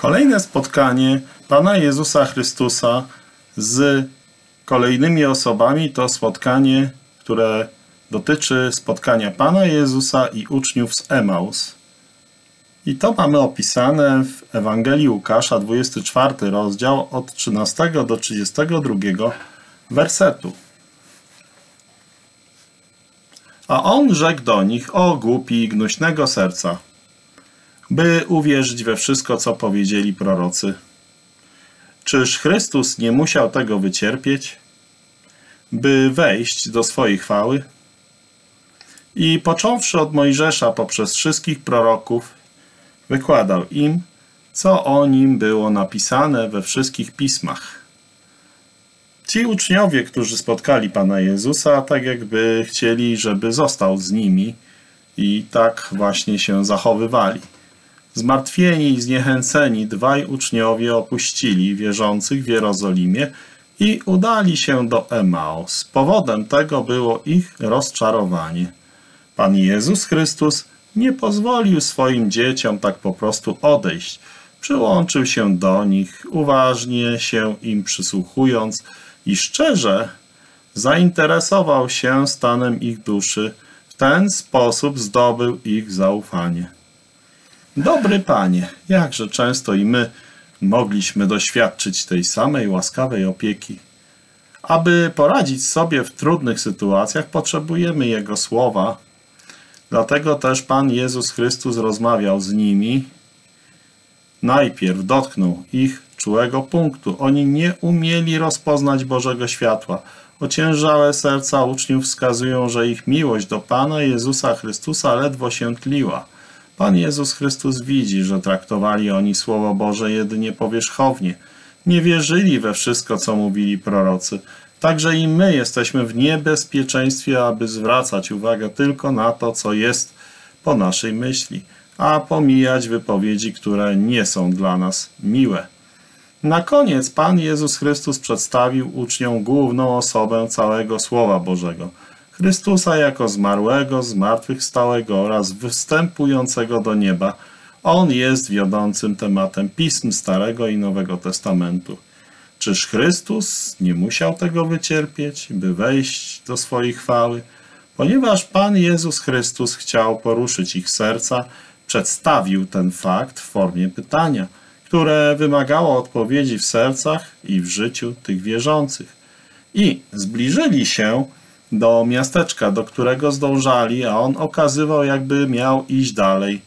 Kolejne spotkanie Pana Jezusa Chrystusa z kolejnymi osobami to spotkanie, które dotyczy spotkania Pana Jezusa i uczniów z Emaus. I to mamy opisane w Ewangelii Łukasza, 24 rozdział, od 13 do 32 wersetu. A on rzekł do nich, o głupi i gnuśnego serca, by uwierzyć we wszystko, co powiedzieli prorocy. Czyż Chrystus nie musiał tego wycierpieć, by wejść do swojej chwały? I począwszy od Mojżesza poprzez wszystkich proroków, wykładał im, co o nim było napisane we wszystkich pismach. Ci uczniowie, którzy spotkali Pana Jezusa, tak jakby chcieli, żeby został z nimi i tak właśnie się zachowywali. Zmartwieni i zniechęceni dwaj uczniowie opuścili wierzących w Jerozolimie i udali się do Emaus. Powodem tego było ich rozczarowanie. Pan Jezus Chrystus nie pozwolił swoim dzieciom tak po prostu odejść. Przyłączył się do nich, uważnie się im przysłuchując i szczerze zainteresował się stanem ich duszy. W ten sposób zdobył ich zaufanie. Dobry Panie, jakże często i my mogliśmy doświadczyć tej samej łaskawej opieki. Aby poradzić sobie w trudnych sytuacjach, potrzebujemy Jego słowa. Dlatego też Pan Jezus Chrystus rozmawiał z nimi. Najpierw dotknął ich czułego punktu. Oni nie umieli rozpoznać Bożego światła. Ociężałe serca uczniów wskazują, że ich miłość do Pana Jezusa Chrystusa ledwo się tliła. Pan Jezus Chrystus widzi, że traktowali oni Słowo Boże jedynie powierzchownie. Nie wierzyli we wszystko, co mówili prorocy. Także i my jesteśmy w niebezpieczeństwie, aby zwracać uwagę tylko na to, co jest po naszej myśli, a pomijać wypowiedzi, które nie są dla nas miłe. Na koniec Pan Jezus Chrystus przedstawił uczniom główną osobę całego Słowa Bożego – Chrystusa jako zmarłego, zmartwychwstałego oraz występującego do nieba. On jest wiodącym tematem pism Starego i Nowego Testamentu. Czyż Chrystus nie musiał tego wycierpieć, by wejść do swojej chwały? Ponieważ Pan Jezus Chrystus chciał poruszyć ich serca, przedstawił ten fakt w formie pytania, które wymagało odpowiedzi w sercach i w życiu tych wierzących. I zbliżyli się do miasteczka, do którego zdążali, a on okazywał, jakby miał iść dalej.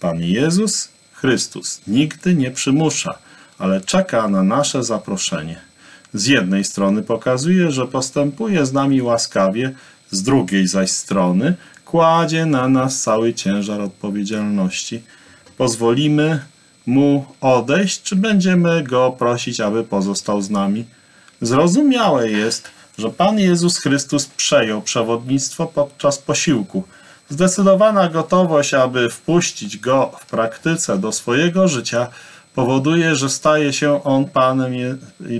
Pan Jezus Chrystus nigdy nie przymusza, ale czeka na nasze zaproszenie. Z jednej strony pokazuje, że postępuje z nami łaskawie, z drugiej zaś strony kładzie na nas cały ciężar odpowiedzialności. Pozwolimy mu odejść, czy będziemy go prosić, aby pozostał z nami? Zrozumiałe jest, że Pan Jezus Chrystus przejął przewodnictwo podczas posiłku. Zdecydowana gotowość, aby wpuścić go w praktyce do swojego życia, powoduje, że staje się on Panem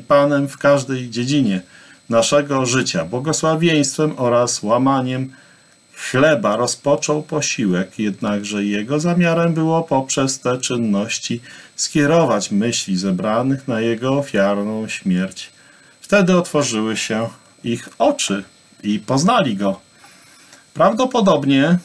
Panem w każdej dziedzinie naszego życia. Błogosławieństwem oraz łamaniem chleba rozpoczął posiłek, jednakże jego zamiarem było poprzez te czynności skierować myśli zebranych na jego ofiarną śmierć. Wtedy otworzyły się ich oczy i poznali go. Prawdopodobnie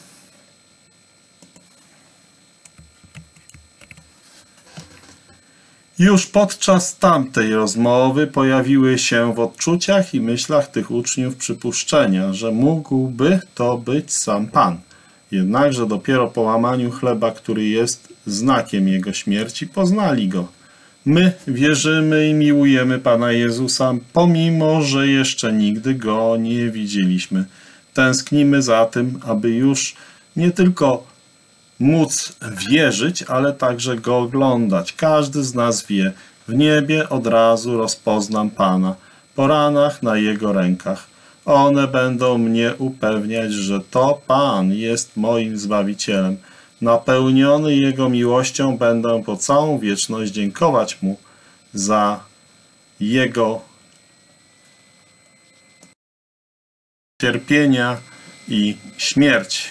Już podczas tamtej rozmowy pojawiły się w odczuciach i myślach tych uczniów przypuszczenia, że mógłby to być sam Pan. Jednakże dopiero po łamaniu chleba, który jest znakiem Jego śmierci, poznali Go. My wierzymy i miłujemy Pana Jezusa, pomimo że jeszcze nigdy Go nie widzieliśmy. Tęsknimy za tym, aby już nie tylko móc wierzyć, ale także Go oglądać. Każdy z nas wie, w niebie od razu rozpoznam Pana, po ranach na Jego rękach. One będą mnie upewniać, że to Pan jest moim Zbawicielem. Napełniony Jego miłością będę po całą wieczność dziękować Mu za Jego cierpienia i śmierć.